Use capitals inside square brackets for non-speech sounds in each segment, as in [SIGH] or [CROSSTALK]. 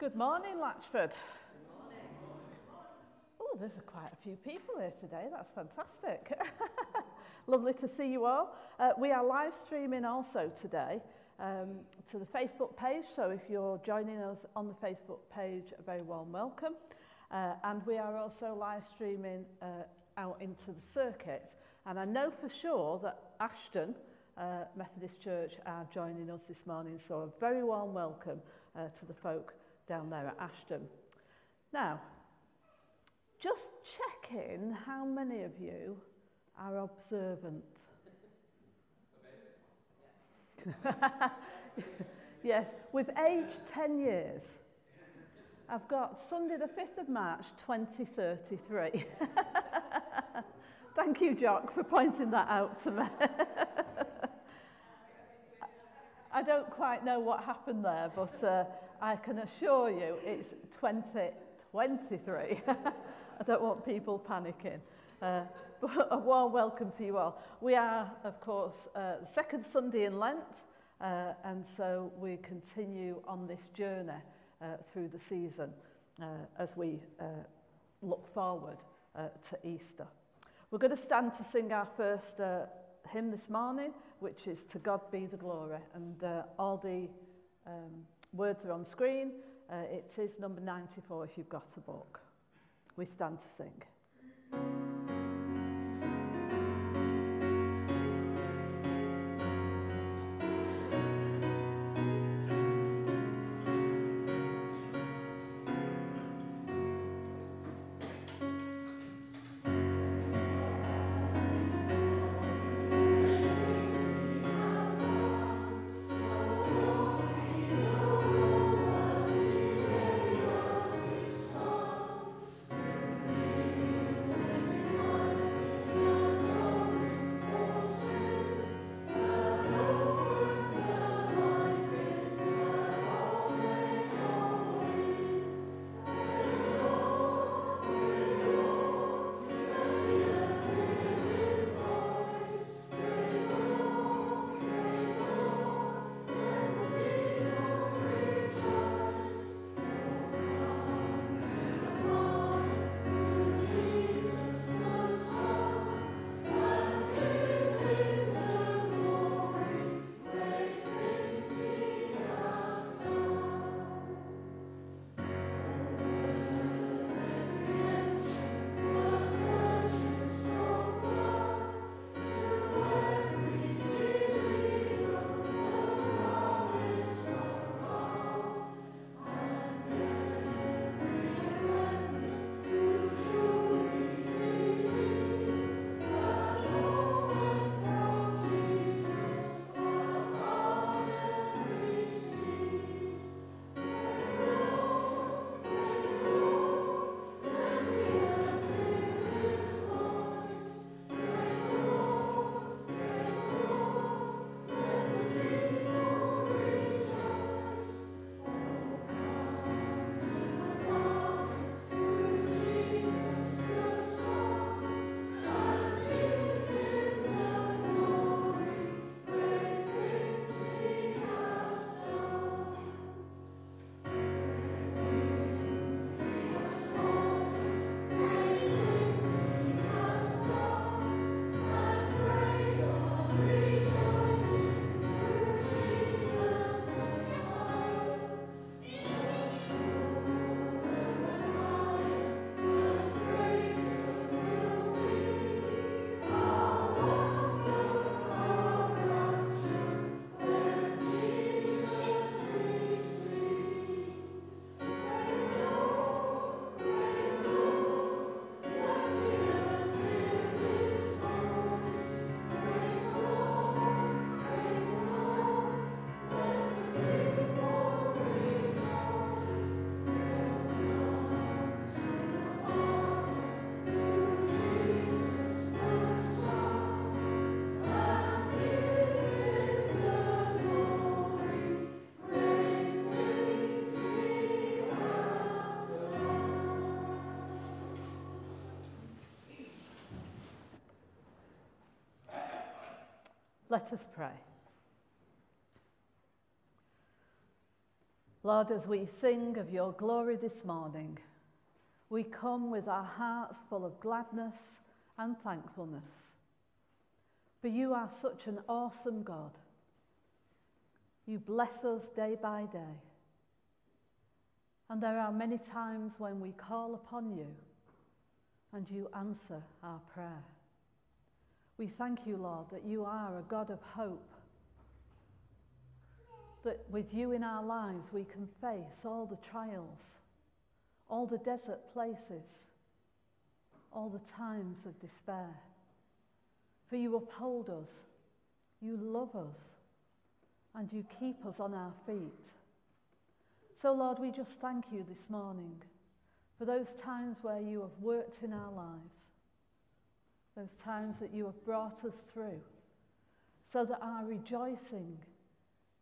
Good morning, Latchford. Oh, there's a quite a few people here today. That's fantastic. [LAUGHS] Lovely to see you all. Uh, we are live streaming also today um, to the Facebook page. So if you're joining us on the Facebook page, a very warm welcome. Uh, and we are also live streaming uh, out into the circuit. And I know for sure that Ashton, uh, Methodist Church are joining us this morning, so a very warm welcome uh, to the folk down there at Ashton. Now, just checking how many of you are observant. [LAUGHS] yes, we've aged 10 years. I've got Sunday the 5th of March 2033. [LAUGHS] Thank you, Jock, for pointing that out to me. [LAUGHS] I don't quite know what happened there, but uh, I can assure you it's 2023. [LAUGHS] I don't want people panicking. Uh, [LAUGHS] but a warm welcome to you all. We are, of course, uh, second Sunday in Lent, uh, and so we continue on this journey uh, through the season uh, as we uh, look forward uh, to Easter. We're going to stand to sing our first uh, hymn this morning, which is To God Be the Glory, and uh, all the um, Words are on screen. Uh, it is number 94 if you've got a book. We stand to sing. Let us pray. Lord, as we sing of your glory this morning, we come with our hearts full of gladness and thankfulness. For you are such an awesome God. You bless us day by day. And there are many times when we call upon you and you answer our prayer. We thank you, Lord, that you are a God of hope. That with you in our lives we can face all the trials, all the desert places, all the times of despair. For you uphold us, you love us, and you keep us on our feet. So, Lord, we just thank you this morning for those times where you have worked in our lives, those times that you have brought us through, so that our rejoicing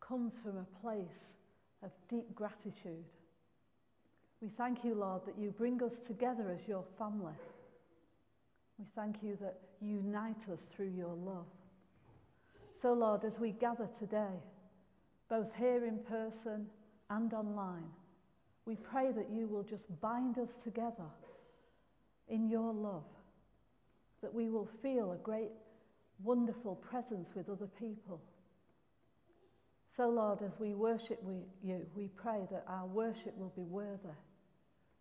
comes from a place of deep gratitude. We thank you, Lord, that you bring us together as your family. We thank you that you unite us through your love. So, Lord, as we gather today, both here in person and online, we pray that you will just bind us together in your love, that we will feel a great, wonderful presence with other people. So, Lord, as we worship you, we pray that our worship will be worthy,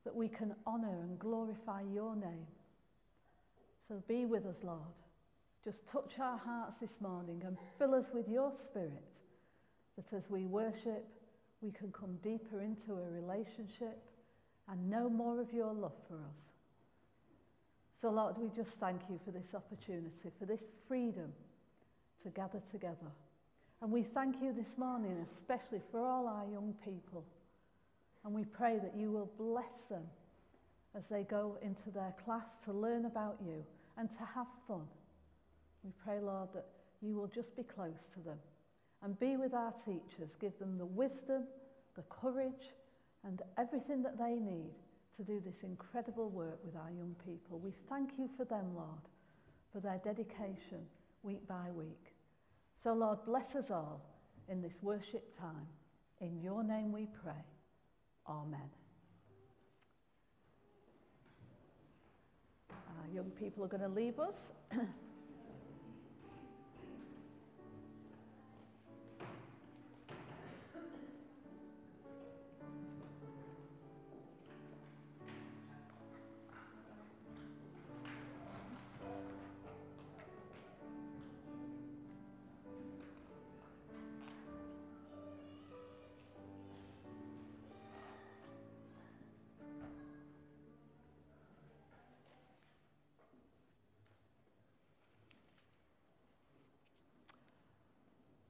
that we can honour and glorify your name. So be with us, Lord. Just touch our hearts this morning and fill us with your spirit that as we worship, we can come deeper into a relationship and know more of your love for us. So, Lord, we just thank you for this opportunity, for this freedom to gather together. And we thank you this morning, especially for all our young people. And we pray that you will bless them as they go into their class to learn about you and to have fun. We pray, Lord, that you will just be close to them and be with our teachers. Give them the wisdom, the courage, and everything that they need to do this incredible work with our young people. We thank you for them, Lord, for their dedication week by week. So, Lord, bless us all in this worship time. In your name we pray. Amen. Our young people are going to leave us. [CLEARS THROAT]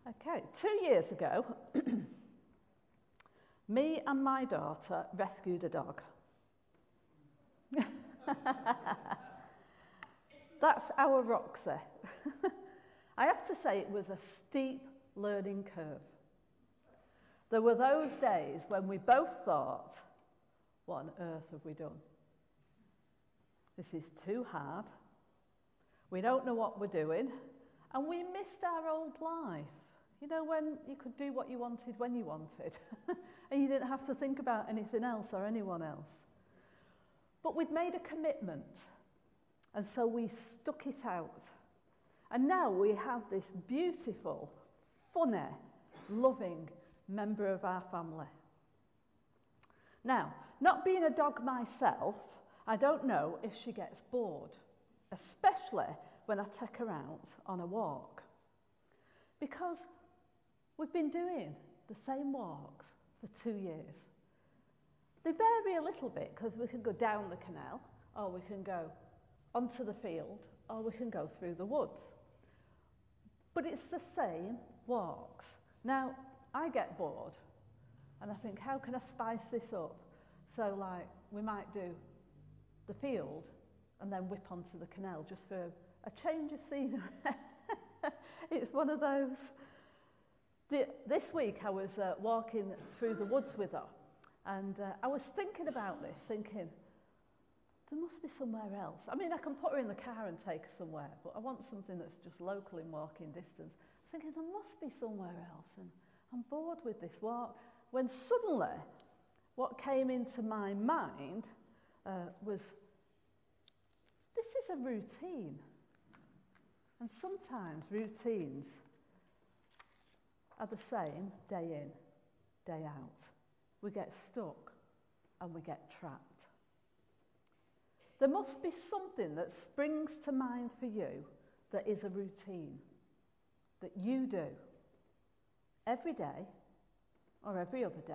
Okay, two years ago, [CLEARS THROAT] me and my daughter rescued a dog. [LAUGHS] That's our Roxy. [LAUGHS] I have to say it was a steep learning curve. There were those days when we both thought, what on earth have we done? This is too hard. We don't know what we're doing. And we missed our old life. You know, when you could do what you wanted when you wanted, [LAUGHS] and you didn't have to think about anything else or anyone else. But we'd made a commitment, and so we stuck it out. And now we have this beautiful, funny, loving member of our family. Now, not being a dog myself, I don't know if she gets bored, especially when I take her out on a walk. Because We've been doing the same walks for two years. They vary a little bit because we can go down the canal or we can go onto the field or we can go through the woods. But it's the same walks. Now, I get bored and I think, how can I spice this up? So, like, we might do the field and then whip onto the canal just for a change of scenery. [LAUGHS] it's one of those The, this week I was uh, walking through the woods with her and uh, I was thinking about this, thinking, there must be somewhere else. I mean, I can put her in the car and take her somewhere, but I want something that's just local in walking distance. I was thinking, there must be somewhere else, and I'm bored with this walk. When suddenly, what came into my mind uh, was, this is a routine. And sometimes routines are the same day in, day out. We get stuck and we get trapped. There must be something that springs to mind for you that is a routine that you do every day or every other day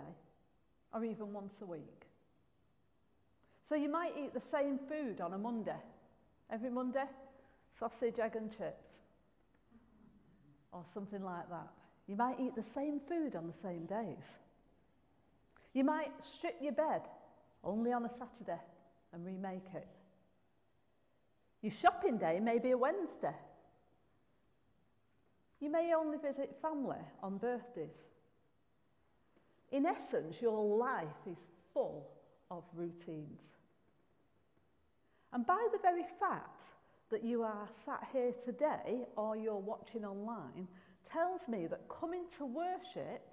or even once a week. So you might eat the same food on a Monday. Every Monday, sausage, egg and chips or something like that. You might eat the same food on the same days. You might strip your bed only on a Saturday and remake it. Your shopping day may be a Wednesday. You may only visit family on birthdays. In essence, your life is full of routines. And by the very fact that you are sat here today or you're watching online, tells me that coming to worship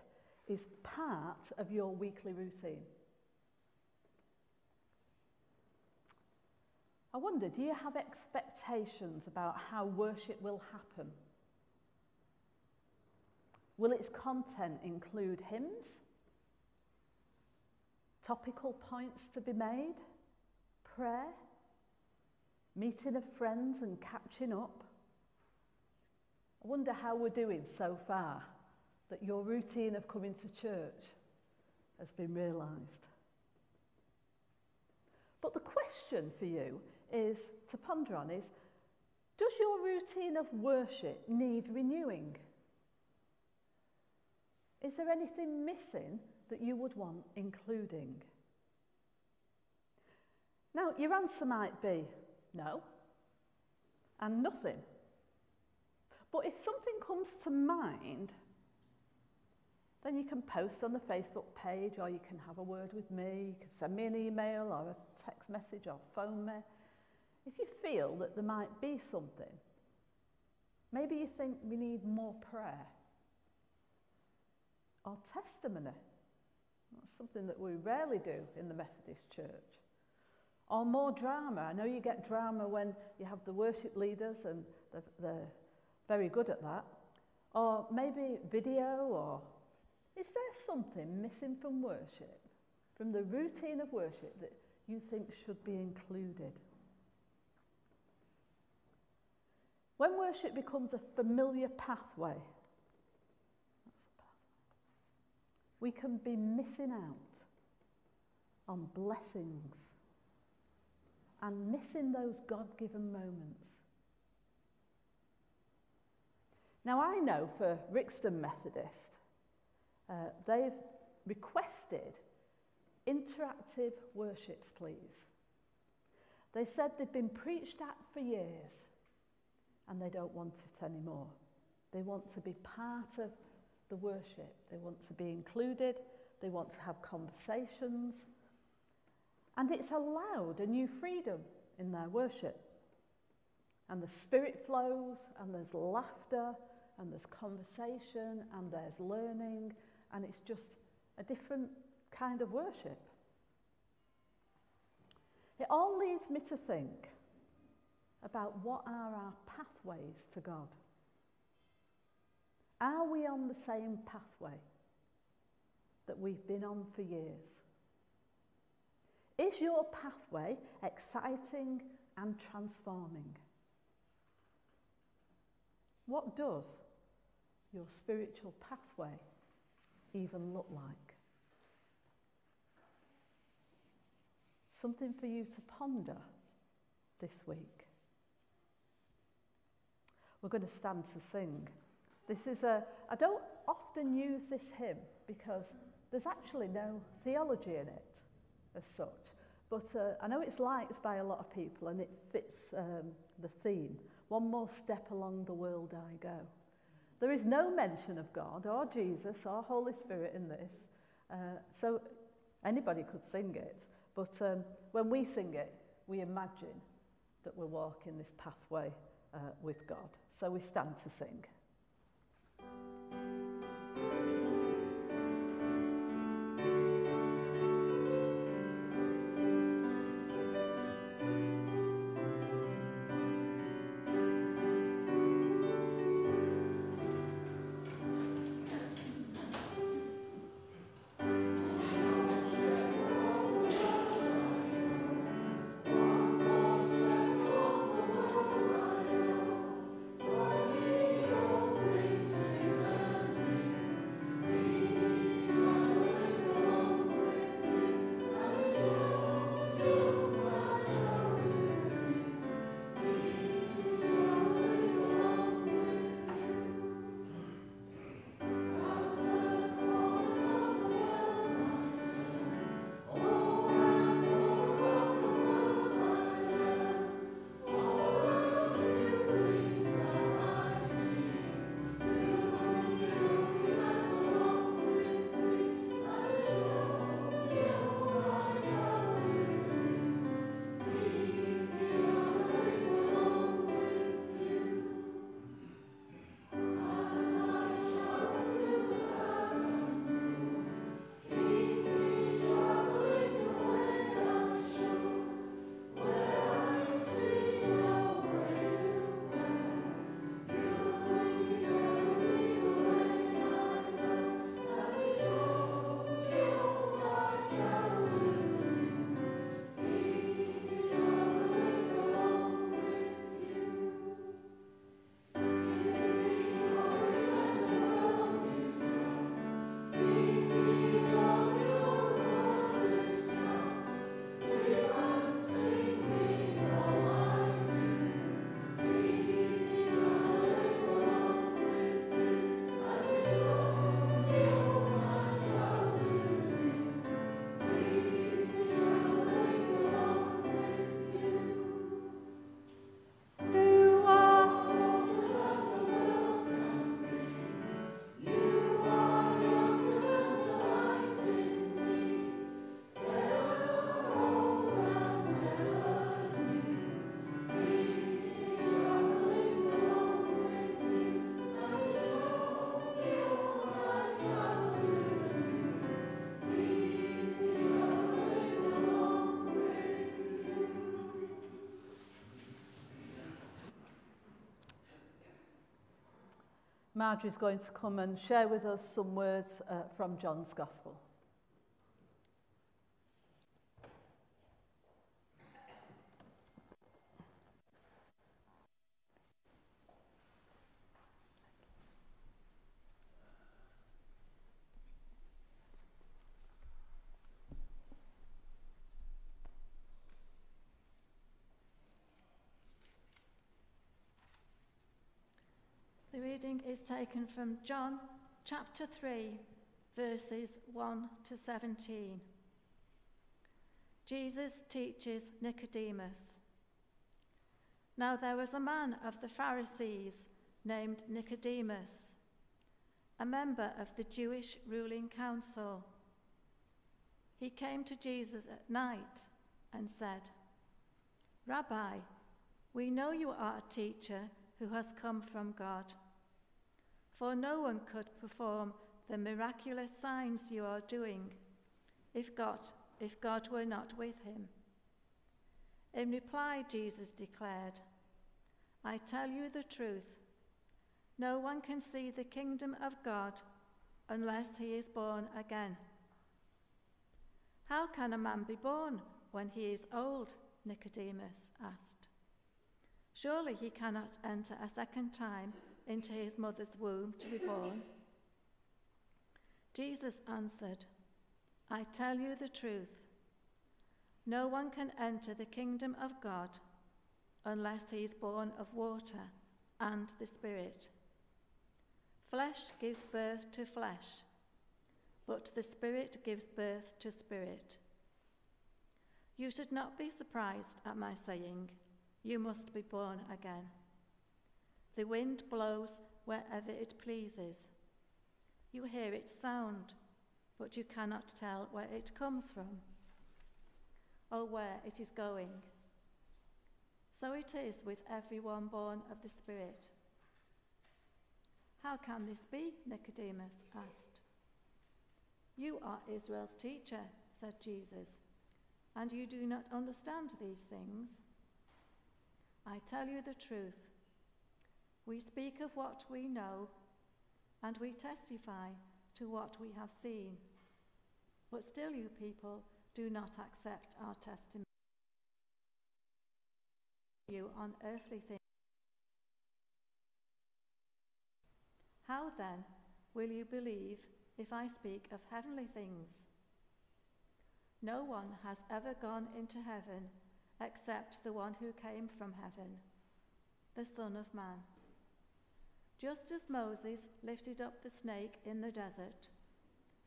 is part of your weekly routine. I wonder, do you have expectations about how worship will happen? Will its content include hymns? Topical points to be made? Prayer? Meeting of friends and catching up? I wonder how we're doing so far that your routine of coming to church has been realised. But the question for you is to ponder on is does your routine of worship need renewing? Is there anything missing that you would want including? Now, your answer might be no and nothing. But if something comes to mind, then you can post on the Facebook page or you can have a word with me. You can send me an email or a text message or phone me. If you feel that there might be something, maybe you think we need more prayer or testimony. That's something that we rarely do in the Methodist Church. Or more drama. I know you get drama when you have the worship leaders and they're, they're very good at that. Or maybe video or is there something missing from worship, from the routine of worship that you think should be included? When worship becomes a familiar pathway, we can be missing out on blessings and missing those God given moments. Now, I know for Rixton Methodist, uh, they've requested interactive worships, please. They said they've been preached at for years and they don't want it anymore. They want to be part of the worship, they want to be included, they want to have conversations, and it's allowed a new freedom in their worship. And the spirit flows, and there's laughter, and there's conversation, and there's learning, and it's just a different kind of worship. It all leads me to think about what are our pathways to God. Are we on the same pathway that we've been on for years? Is your pathway exciting and transforming? What does your spiritual pathway even look like? Something for you to ponder this week. We're going to stand to sing. This is a, I don't often use this hymn because there's actually no theology in it as such. But uh, I know it's liked by a lot of people and it fits um, the theme. One more step along the world I go. There is no mention of God or Jesus or Holy Spirit in this. Uh, so anybody could sing it. But um, when we sing it, we imagine that we're walking this pathway uh, with God. So we stand to sing. Marjorie's going to come and share with us some words uh, from John's Gospel. The reading is taken from John chapter 3, verses 1 to 17. Jesus teaches Nicodemus. Now there was a man of the Pharisees named Nicodemus, a member of the Jewish ruling council. He came to Jesus at night and said, Rabbi, we know you are a teacher who has come from God. For no one could perform the miraculous signs you are doing if God, if God were not with him. In reply, Jesus declared, I tell you the truth. No one can see the kingdom of God unless he is born again. How can a man be born when he is old? Nicodemus asked. Surely he cannot enter a second time into his mother's womb to be born? Jesus answered, I tell you the truth. No one can enter the kingdom of God unless he is born of water and the Spirit. Flesh gives birth to flesh, but the Spirit gives birth to spirit. You should not be surprised at my saying, You must be born again. The wind blows wherever it pleases. You hear its sound, but you cannot tell where it comes from or where it is going. So it is with everyone born of the Spirit. How can this be? Nicodemus asked. You are Israel's teacher, said Jesus, and you do not understand these things. I tell you the truth. We speak of what we know, and we testify to what we have seen. But still, you people do not accept our testimony. You on earthly things. How then will you believe if I speak of heavenly things? No one has ever gone into heaven except the one who came from heaven, the Son of Man. Just as Moses lifted up the snake in the desert,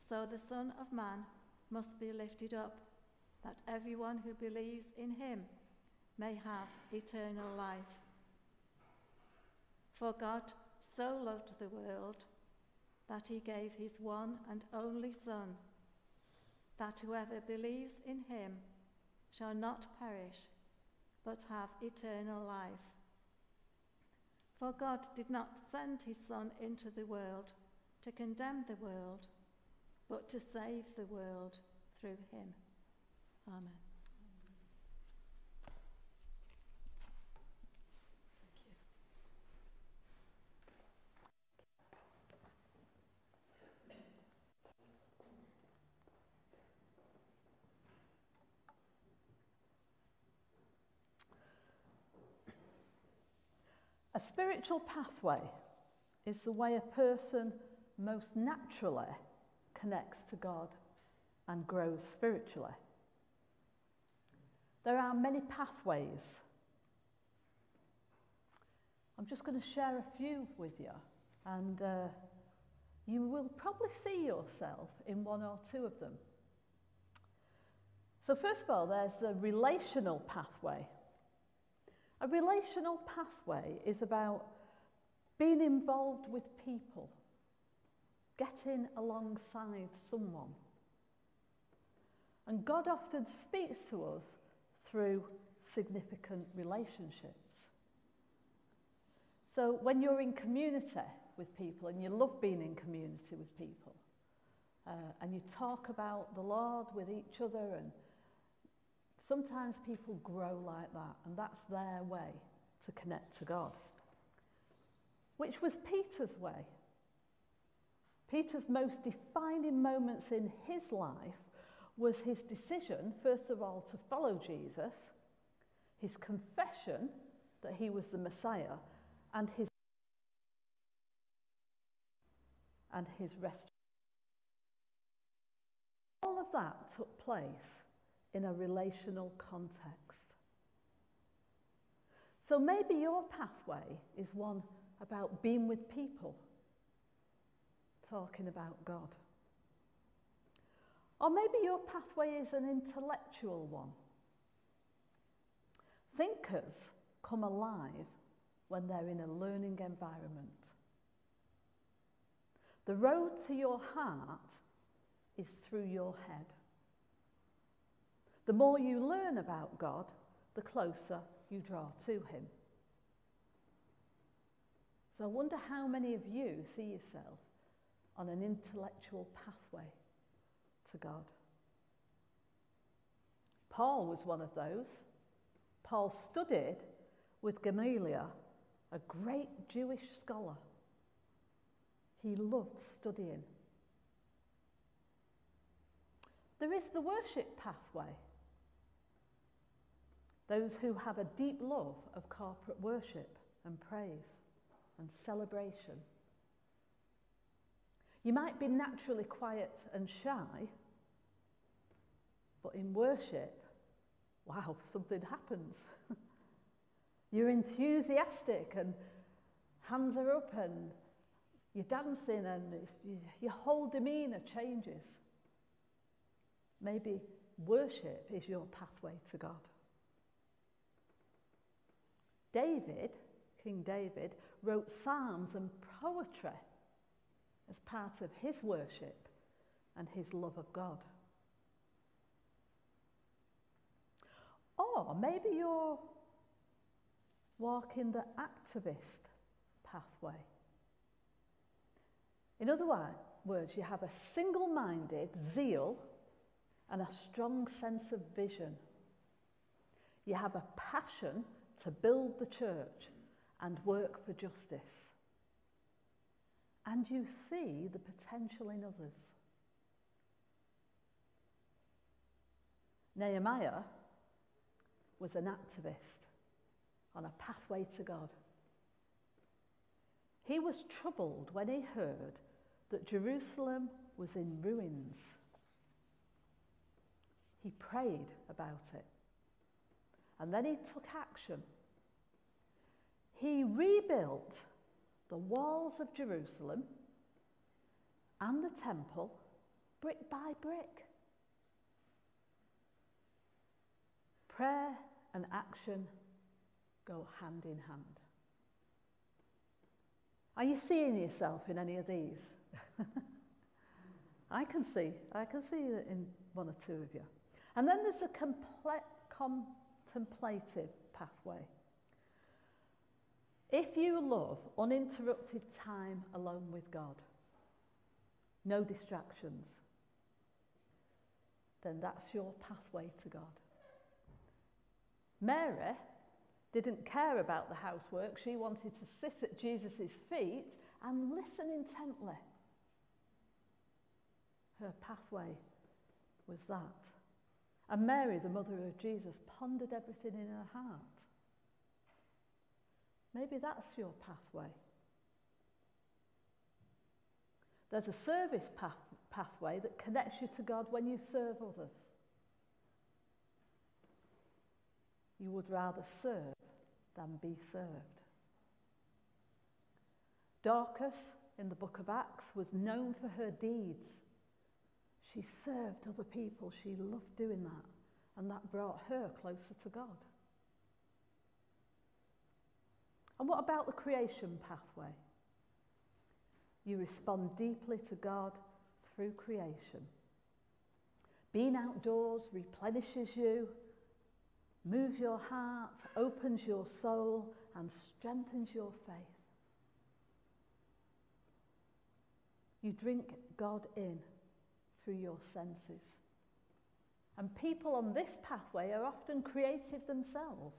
so the Son of Man must be lifted up, that everyone who believes in him may have eternal life. For God so loved the world that he gave his one and only Son, that whoever believes in him shall not perish, but have eternal life. For God did not send his Son into the world to condemn the world, but to save the world through him. Amen. Spiritual pathway is the way a person most naturally connects to God and grows spiritually. There are many pathways. I'm just going to share a few with you, and uh, you will probably see yourself in one or two of them. So, first of all, there's the relational pathway. A relational pathway is about being involved with people, getting alongside someone. And God often speaks to us through significant relationships. So when you're in community with people and you love being in community with people, uh, and you talk about the Lord with each other and Sometimes people grow like that, and that's their way to connect to God. Which was Peter's way Peter's most defining moments in his life was his decision, first of all, to follow Jesus, his confession that he was the Messiah, and his and his restoration. All of that took place in a relational context. So maybe your pathway is one about being with people, talking about God. Or maybe your pathway is an intellectual one. Thinkers come alive when they're in a learning environment. The road to your heart is through your head. The more you learn about God, the closer you draw to Him. So I wonder how many of you see yourself on an intellectual pathway to God. Paul was one of those. Paul studied with Gamaliel, a great Jewish scholar. He loved studying. There is the worship pathway. Those who have a deep love of corporate worship and praise and celebration. You might be naturally quiet and shy, but in worship, wow, [LAUGHS] something happens. [LAUGHS] You're enthusiastic and hands are up and you're dancing and your whole demeanour changes. Maybe worship is your pathway to God. David, King David, wrote psalms and poetry as part of his worship and his love of God. Or maybe you're walking the activist pathway. In other words, you have a single minded zeal and a strong sense of vision. You have a passion to build the church and work for justice. And you see the potential in others. Nehemiah was an activist on a pathway to God. He was troubled when he heard that Jerusalem was in ruins. He prayed about it. And then he took action. He rebuilt the walls of Jerusalem and the temple brick by brick. Prayer and action go hand in hand. Are you seeing yourself in any of these? [LAUGHS] I can see, I can see in one or two of you. And then there's a contemplative pathway. If you love uninterrupted time alone with God, no distractions, then that's your pathway to God. Mary didn't care about the housework. She wanted to sit at Jesus' feet and listen intently. Her pathway was that. And Mary, the mother of Jesus, pondered everything in her heart. Maybe that's your pathway. There's a service path, pathway that connects you to God when you serve others. You would rather serve than be served. Dorcas in the book of Acts was known for her deeds. She served other people. She loved doing that. And that brought her closer to God. And what about the creation pathway? You respond deeply to God through creation. Being outdoors replenishes you, moves your heart, opens your soul, and strengthens your faith. You drink God in through your senses. And people on this pathway are often creative themselves.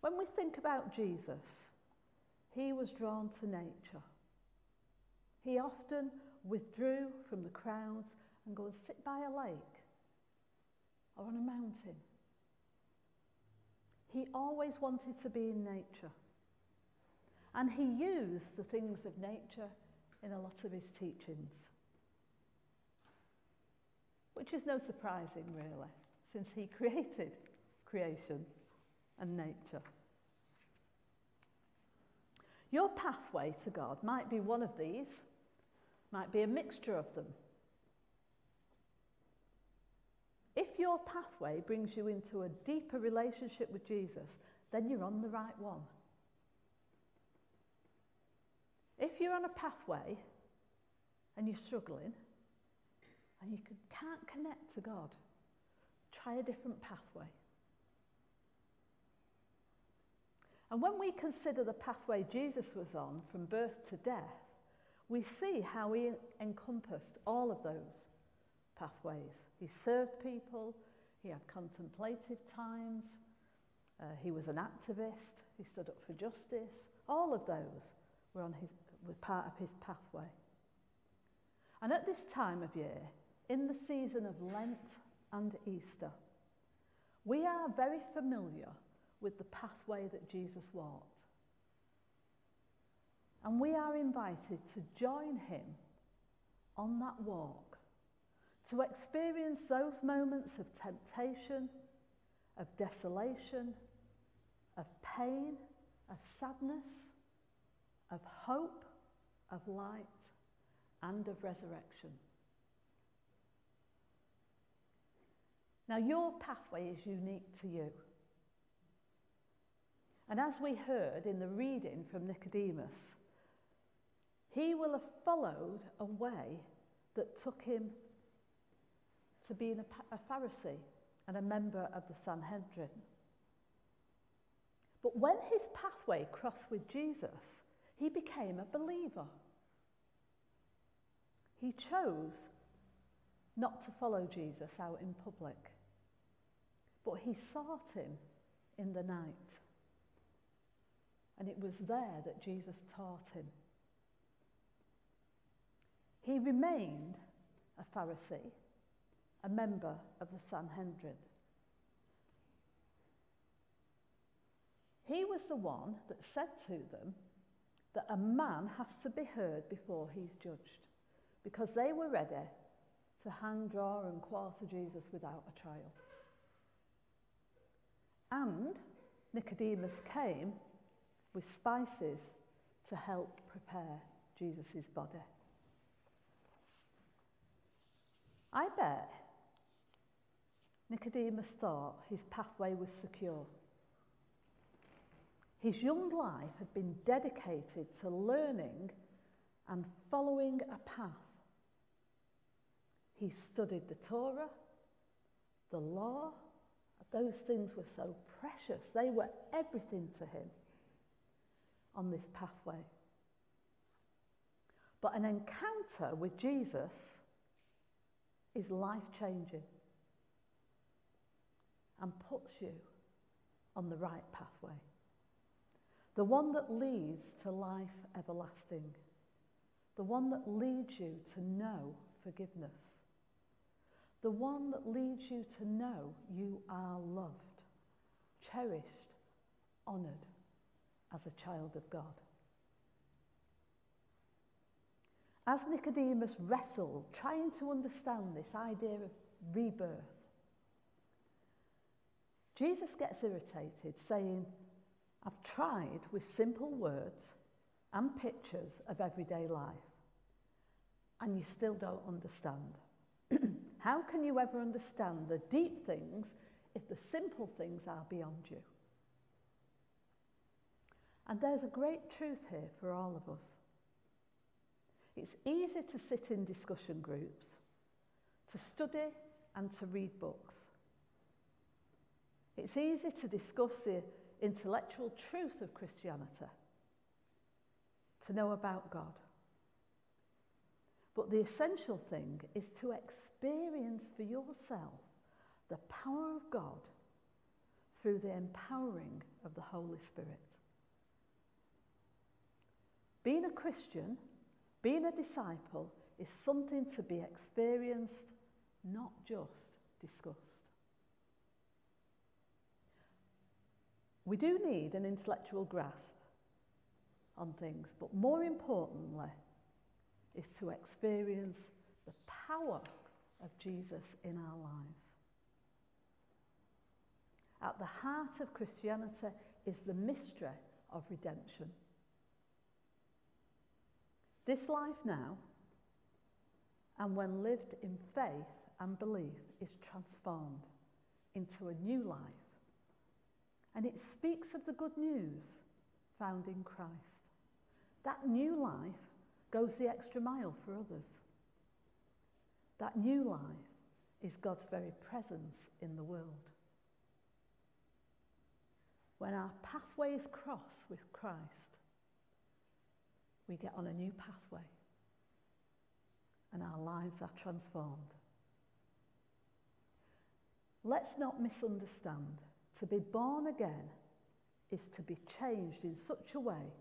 When we think about Jesus, he was drawn to nature. He often withdrew from the crowds and go and sit by a lake or on a mountain. He always wanted to be in nature. And he used the things of nature in a lot of his teachings. Which is no surprising, really, since he [LAUGHS] created creation and nature. Your pathway to God might be one of these, might be a mixture of them. If your pathway brings you into a deeper relationship with Jesus, then you're on the right one. If you're on a pathway and you're struggling and you can't connect to God, try a different pathway. And when we consider the pathway Jesus was on from birth to death, we see how he encompassed all of those pathways. He served people, he had contemplative times, uh, he was an activist, he stood up for justice. All of those were, on his, were part of his pathway. And at this time of year, in the season of Lent and Easter, we are very familiar with the pathway that Jesus walked. And we are invited to join him on that walk, to experience those moments of temptation, of desolation, of pain, of sadness, of hope, of light, and of resurrection. Now, your pathway is unique to you. And as we heard in the reading from Nicodemus, he will have followed a way that took him to being a, a Pharisee and a member of the Sanhedrin. But when his pathway crossed with Jesus, he became a believer. He chose not to follow Jesus out in public, but he sought him in the night. And it was there that Jesus taught him. He remained a Pharisee, a member of the Sanhedrin. He was the one that said to them that a man has to be heard before he's judged, because they were ready to hang, draw, and quarter Jesus without a trial. And Nicodemus came with spices to help prepare Jesus' body. I bet Nicodemus thought his pathway was secure. His young life had been dedicated to learning and following a path. He studied the Torah, the law. Those things were so precious. They were everything to him on this pathway. But an encounter with Jesus is life changing and puts you on the right pathway. The one that leads to life everlasting. The one that leads you to know forgiveness. The one that leads you to know you are loved, cherished, honoured as a child of God. As Nicodemus wrestled, trying to understand this idea of rebirth, Jesus gets irritated, saying, I've tried with simple words and pictures of everyday life, and you still don't understand. [CLEARS THROAT] How can you ever understand the deep things if the simple things are beyond you? And there's a great truth here for all of us. It's easy to sit in discussion groups, to study and to read books. It's easy to discuss the intellectual truth of Christianity, to know about God. But the essential thing is to experience for yourself the power of God through the empowering of the Holy Spirit. Being a Christian, being a disciple, is something to be experienced, not just discussed. We do need an intellectual grasp on things, but more importantly, is to experience the power of Jesus in our lives. At the heart of Christianity is the mystery of redemption. This life now, and when lived in faith and belief, is transformed into a new life. And it speaks of the good news found in Christ. That new life goes the extra mile for others. That new life is God's very presence in the world. When our pathways cross with Christ, we get on a new pathway and our lives are transformed. Let's not misunderstand. To be born again is to be changed in such a way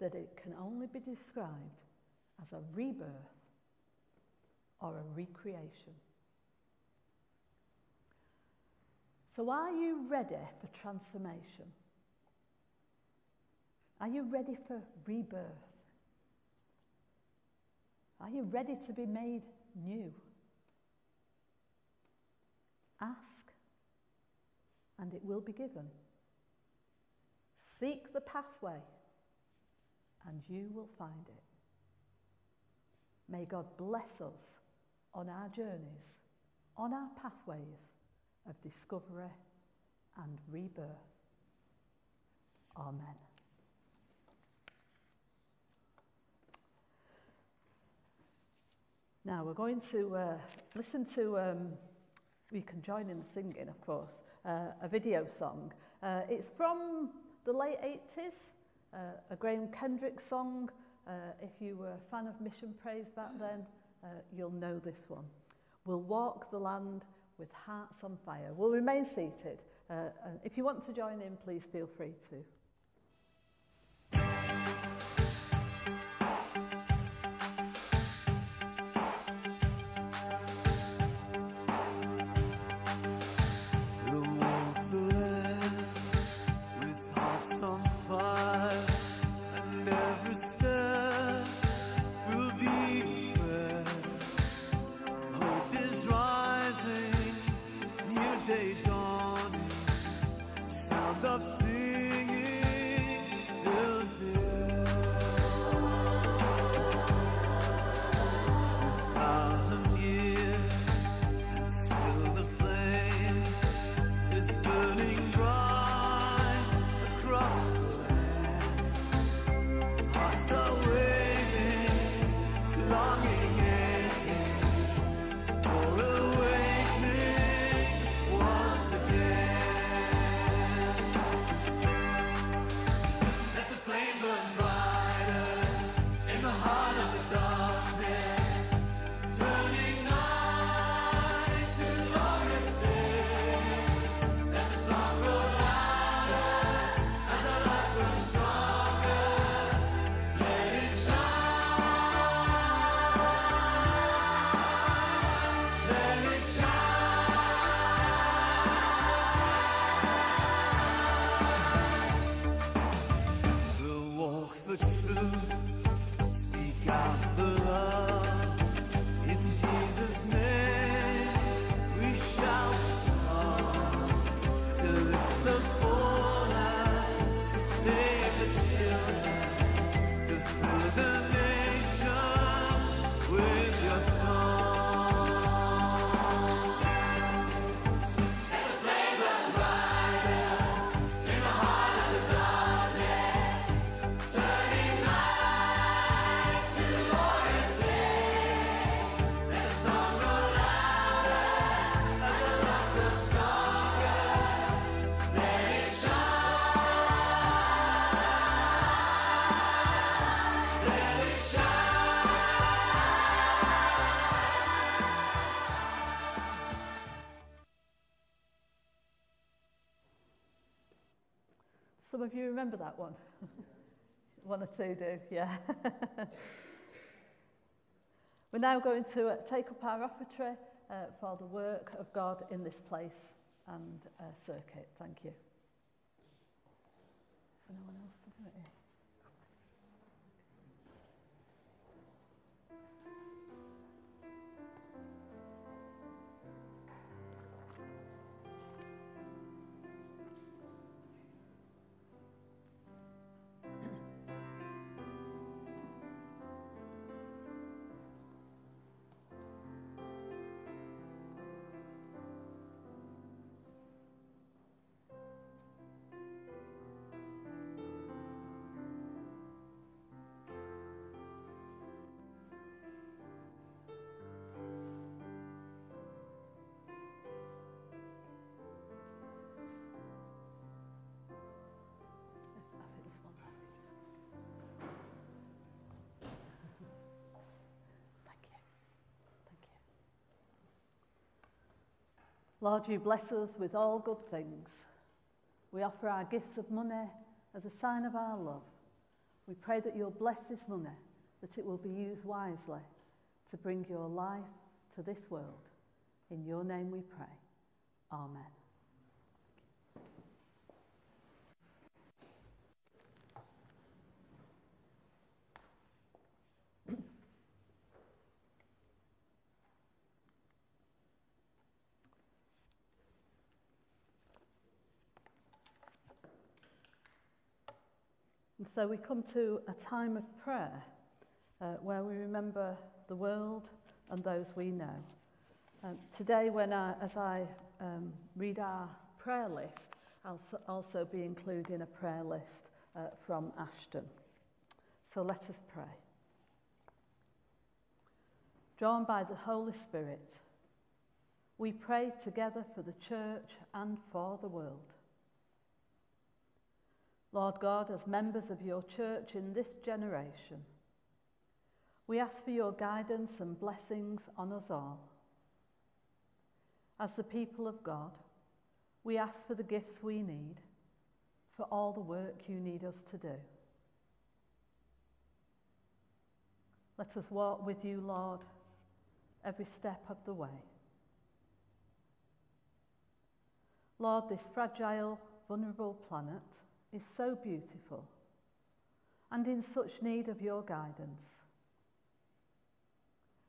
that it can only be described as a rebirth or a recreation. So, are you ready for transformation? Are you ready for rebirth? Are you ready to be made new? Ask, and it will be given. Seek the pathway, and you will find it. May God bless us on our journeys, on our pathways of discovery and rebirth. Amen. Now we're going to uh, listen to, um, we can join in the singing, of course, Uh, a video song. Uh, it's from the late 80s, uh, a Graham Kendrick song. Uh, if you were a fan of Mission Praise back then, uh, you'll know this one. We'll walk the land with hearts on fire. We'll remain seated. Uh, and if you want to join in, please feel free to. That one. [LAUGHS] One or two do, yeah. [LAUGHS] We're now going to uh, take up our offertory uh, for the work of God in this place and uh, circuit. Thank you. There no one else to do it here? Lord, you bless us with all good things. We offer our gifts of money as a sign of our love. We pray that you'll bless this money, that it will be used wisely to bring your life to this world. In your name we pray. Amen. So we come to a time of prayer uh, where we remember the world and those we know. Um, today, when I, as I um, read our prayer list, I'll also be including a prayer list uh, from Ashton. So let us pray. Drawn by the Holy Spirit, we pray together for the church and for the world. Lord God, as members of your church in this generation, we ask for your guidance and blessings on us all. As the people of God, we ask for the gifts we need for all the work you need us to do. Let us walk with you, Lord, every step of the way. Lord, this fragile, vulnerable planet is so beautiful and in such need of your guidance.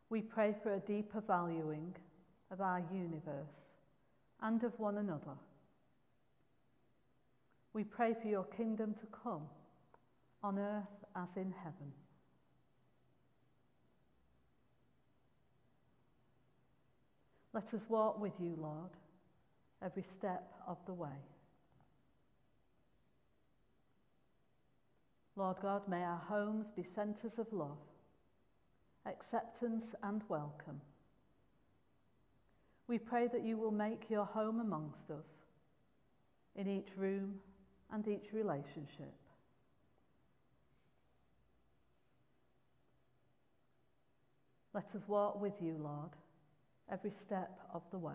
We pray for a deeper valuing of our universe and of one another. We pray for your kingdom to come on earth as in heaven. Let us walk with you, Lord, every step of the way. Lord God, may our homes be centres of love, acceptance, and welcome. We pray that you will make your home amongst us, in each room and each relationship. Let us walk with you, Lord, every step of the way.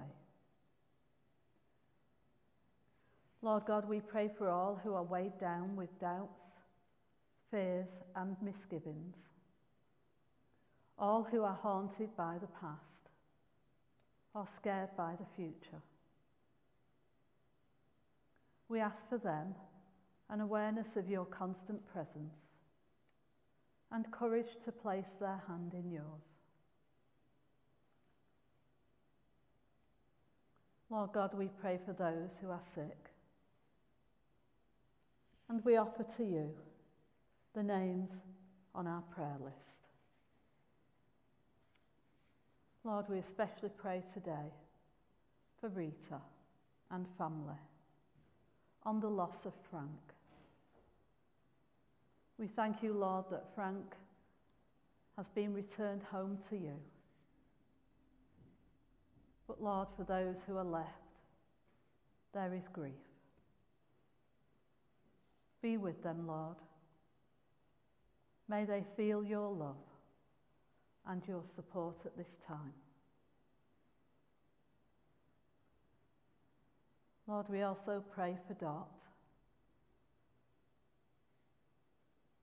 Lord God, we pray for all who are weighed down with doubts, fears, and misgivings, all who are haunted by the past or scared by the future. We ask for them an awareness of your constant presence and courage to place their hand in yours. Lord God, we pray for those who are sick. And we offer to you the names on our prayer list. Lord, we especially pray today for Rita and family on the loss of Frank. We thank you, Lord, that Frank has been returned home to you. But Lord, for those who are left, there is grief. Be with them, Lord. May they feel your love and your support at this time. Lord, we also pray for Dot.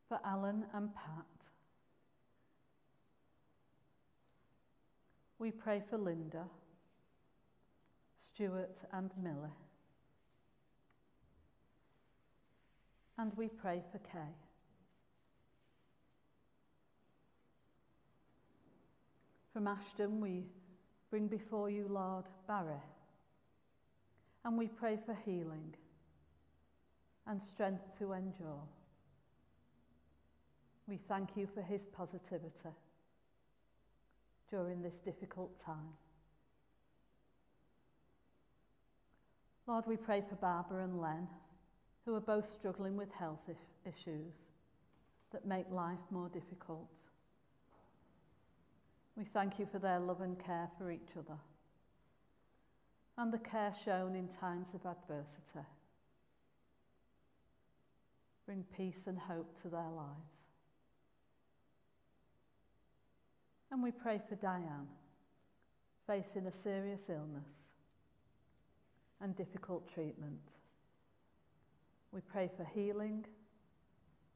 for Alan and Pat. We pray for Linda, Stuart and Millie. And we pray for Kay. From Ashton, we bring before you, Lord, Barry. And we pray for healing and strength to endure. We thank you for his positivity during this difficult time. Lord, we pray for Barbara and Len, who are both struggling with health issues that make life more difficult. We thank you for their love and care for each other and the care shown in times of adversity. Bring peace and hope to their lives. And we pray for Diane, facing a serious illness and difficult treatment. We pray for healing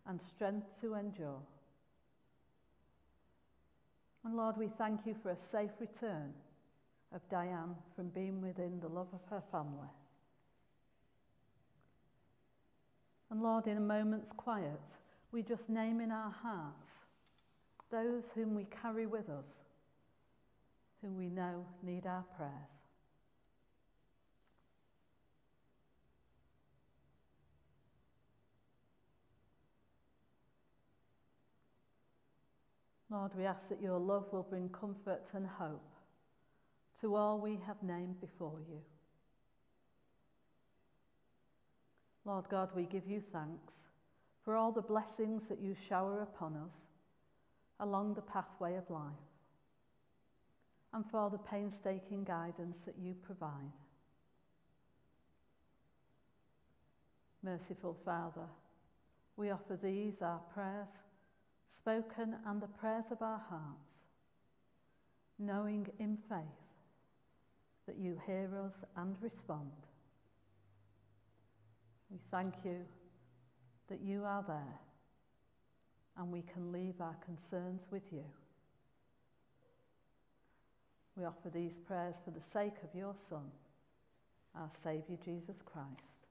and strength to endure. And Lord, we thank you for a safe return of Diane from being within the love of her family. And Lord, in a moment's quiet, we just name in our hearts those whom we carry with us, whom we know need our prayers. Lord, we ask that your love will bring comfort and hope to all we have named before you. Lord God, we give you thanks for all the blessings that you shower upon us along the pathway of life and for the painstaking guidance that you provide. Merciful Father, we offer these our prayers, spoken and the prayers of our hearts, knowing in faith that you hear us and respond. We thank you that you are there and we can leave our concerns with you. We offer these prayers for the sake of your Son, our Saviour Jesus Christ.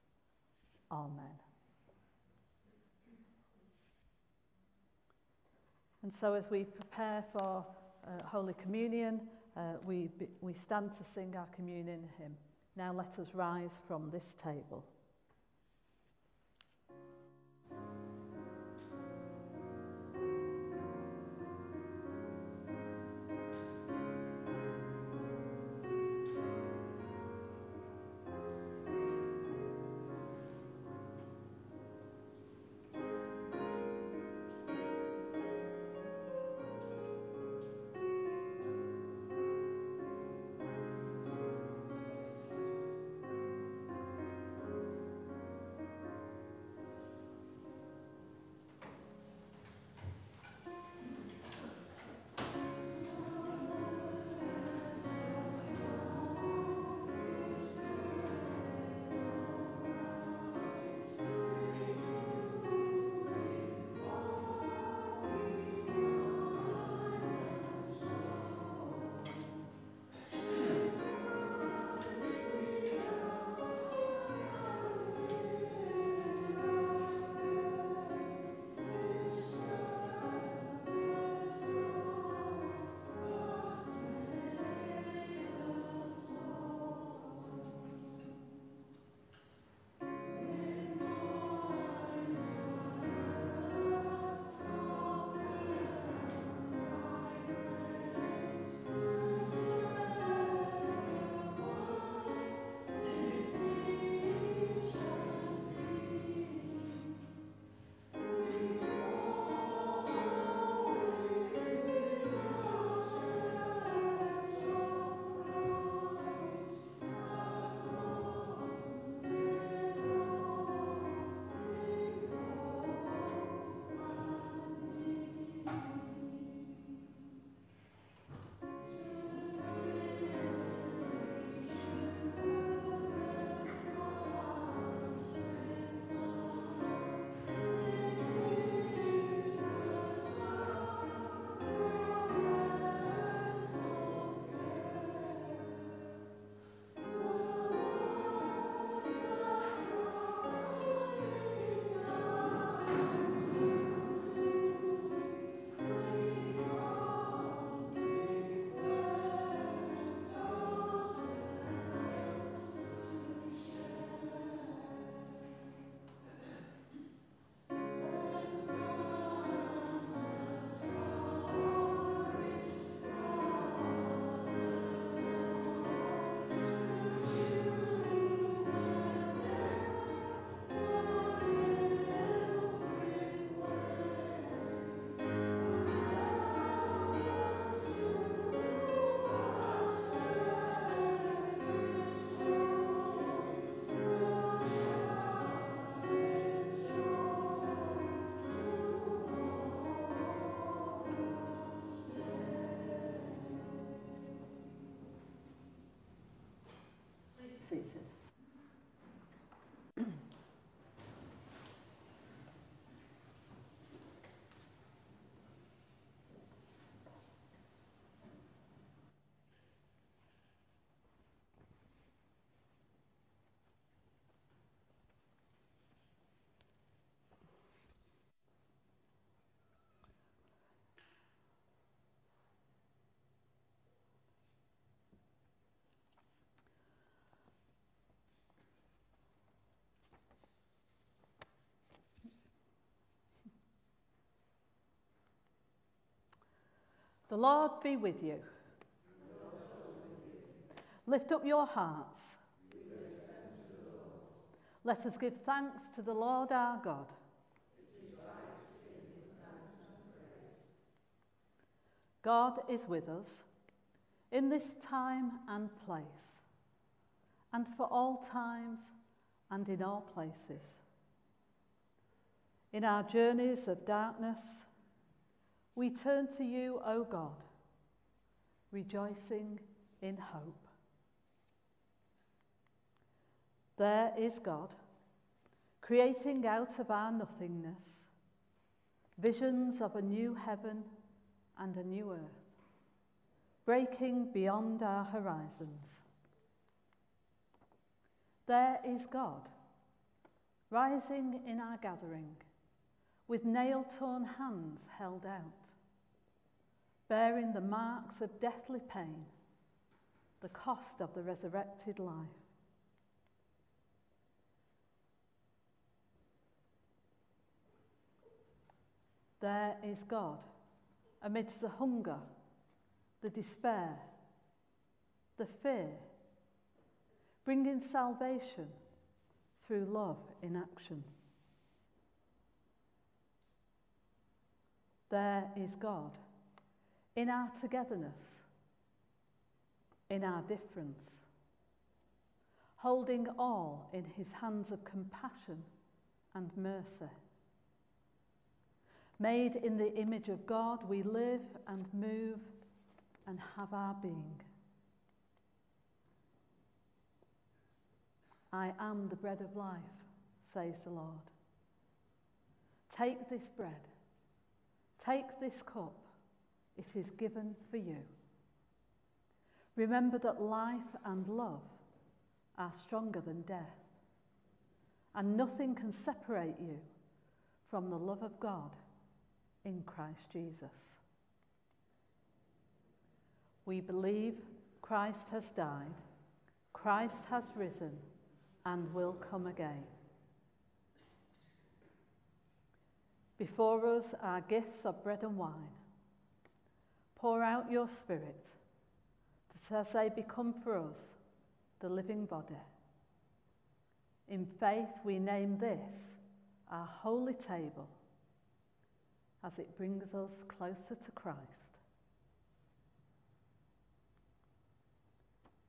Amen. And so as we prepare for uh, Holy Communion, uh, we, we stand to sing our communion hymn. Now let us rise from this table. The Lord be with you. Lift up your hearts. Let us give thanks to the Lord our God. God is with us in this time and place, and for all times and in all places. In our journeys of darkness, we turn to you, O God, rejoicing in hope. There is God, creating out of our nothingness visions of a new heaven and a new earth, breaking beyond our horizons. There is God, rising in our gathering, with nail torn hands held out, bearing the marks of deathly pain, the cost of the resurrected life. There is God amidst the hunger, the despair, the fear, bringing salvation through love in action. There is God in our togetherness, in our difference, holding all in his hands of compassion and mercy. Made in the image of God, we live and move and have our being. I am the bread of life, says the Lord. Take this bread, take this cup, it is given for you. Remember that life and love are stronger than death, and nothing can separate you from the love of God in Christ Jesus. We believe Christ has died, Christ has risen, and will come again. Before us are gifts of bread and wine. Pour out your Spirit, that as they become for us the living body. In faith, we name this our holy table as it brings us closer to Christ.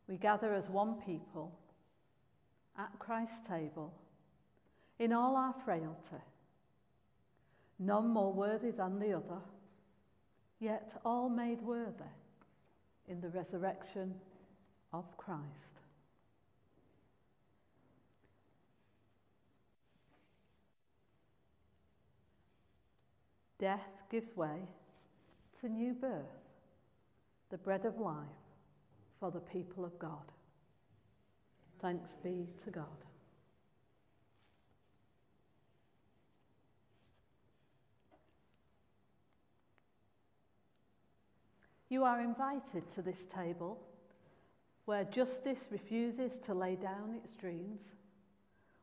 We gather as one people at Christ's table in all our frailty, none more worthy than the other, yet all made worthy in the resurrection of Christ. Death gives way to new birth, the bread of life for the people of God. Thanks be to God. You are invited to this table where justice refuses to lay down its dreams,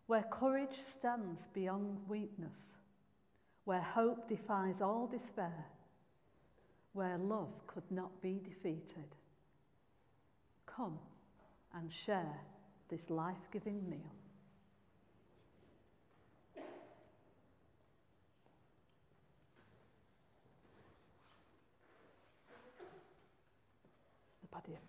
where courage stands beyond weakness where hope defies all despair, where love could not be defeated. Come and share this life giving meal. The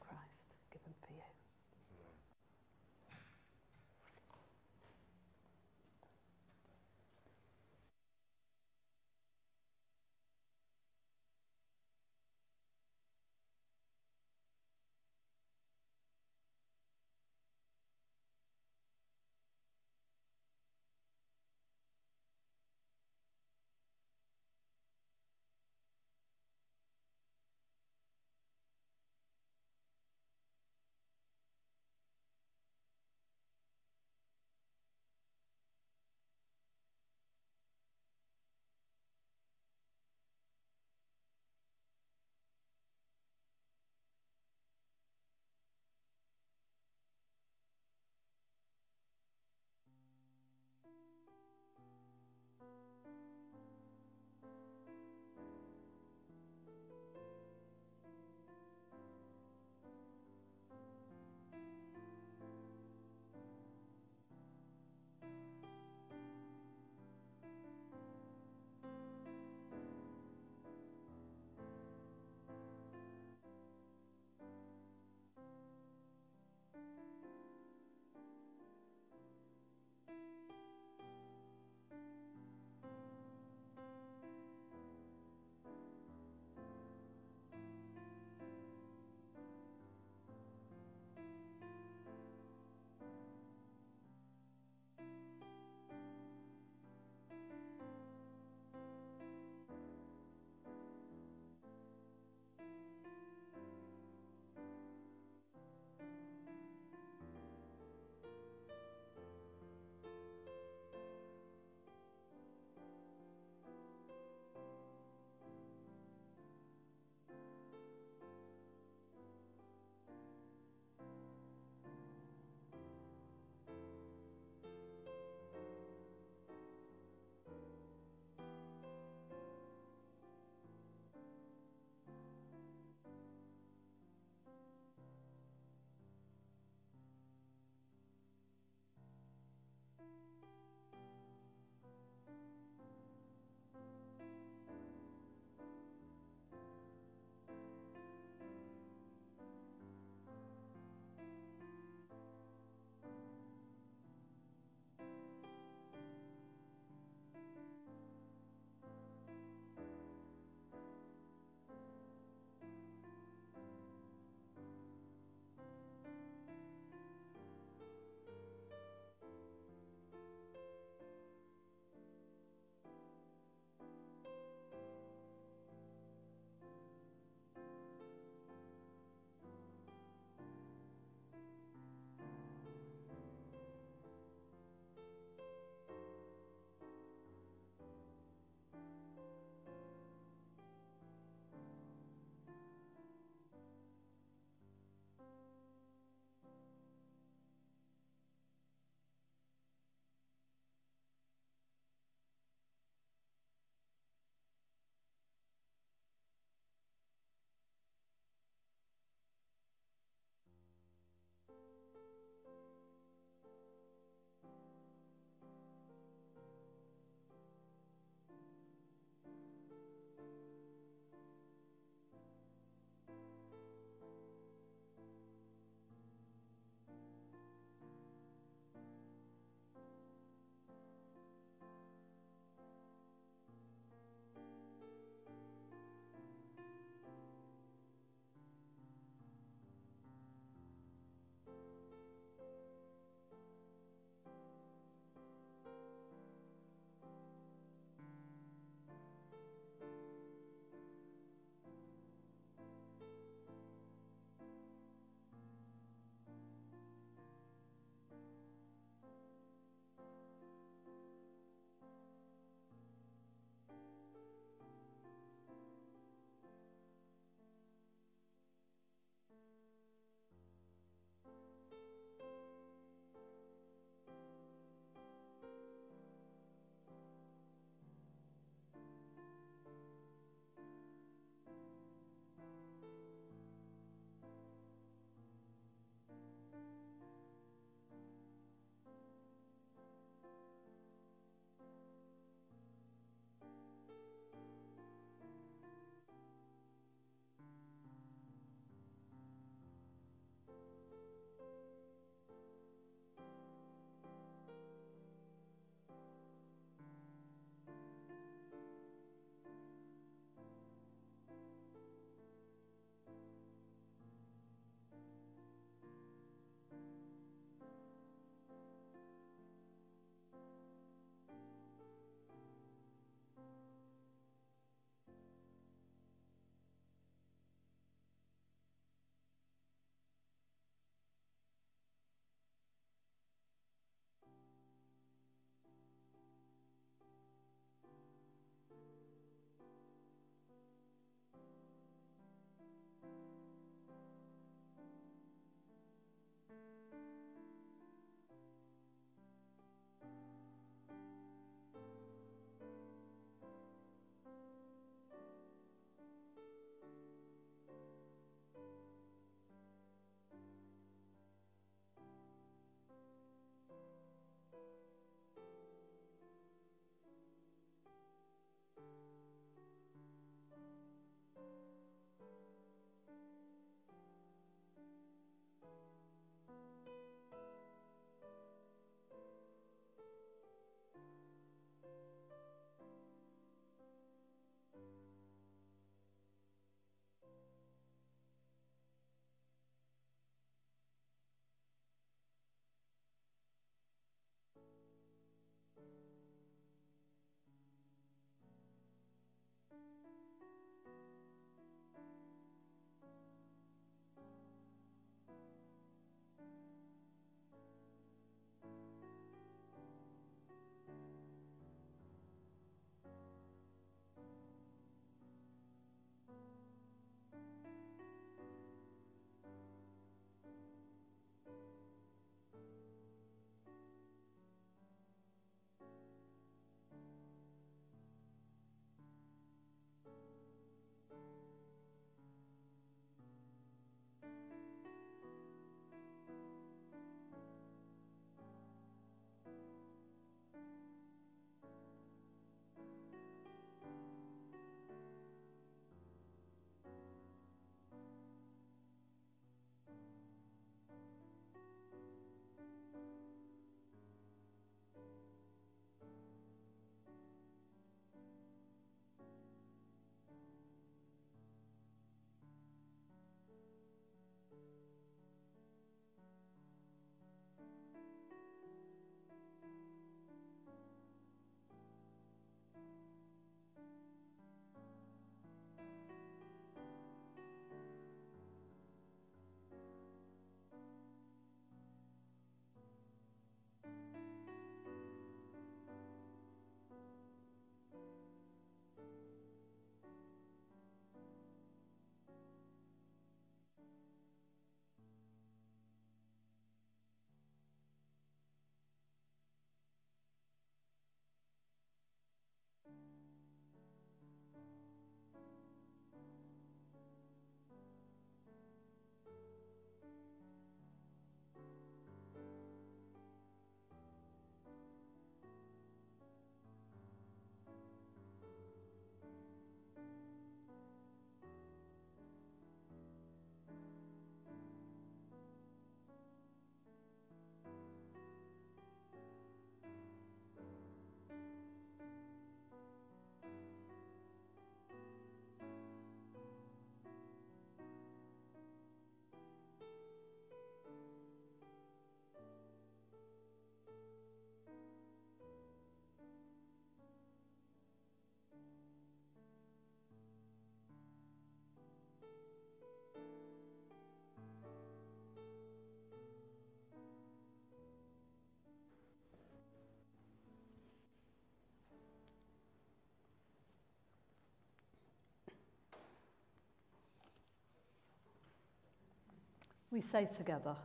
We say together,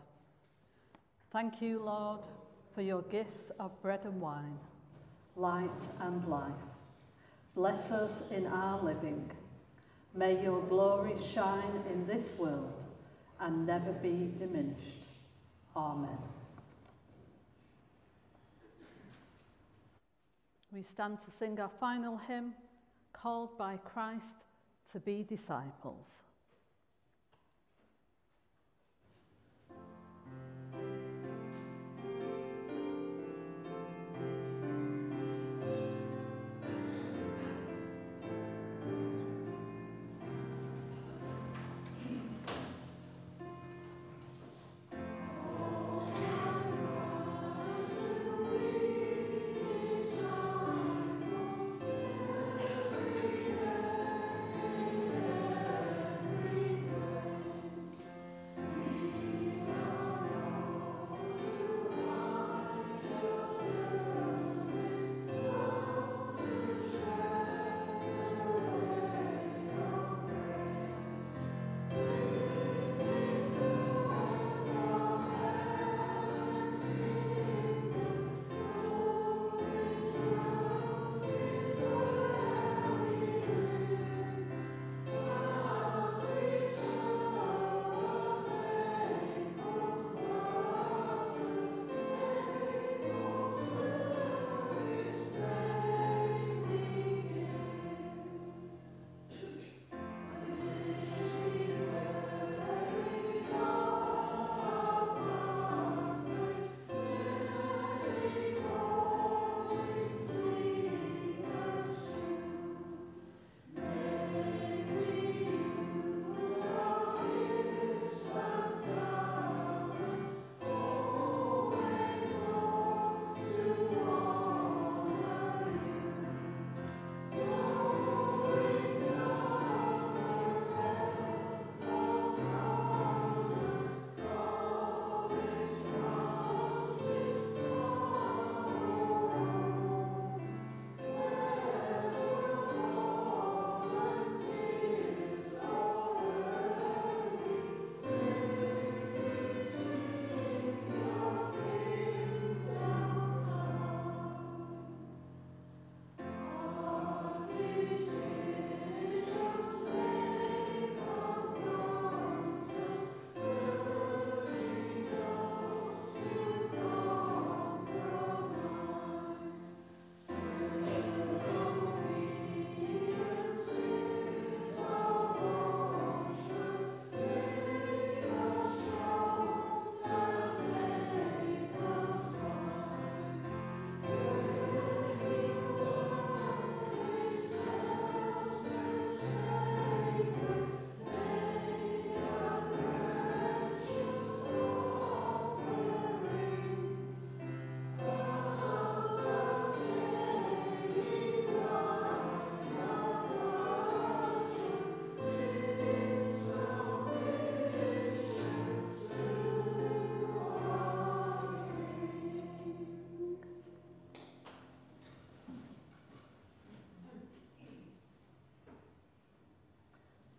Thank you, Lord, for your gifts of bread and wine, light and life. Bless us in our living. May your glory shine in this world and never be diminished. Amen. We stand to sing our final hymn, Called by Christ to be Disciples.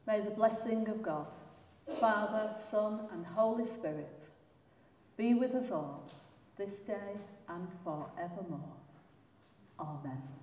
May the blessing of God, Father, Son, and Holy Spirit be with us all this day and forevermore. Amen.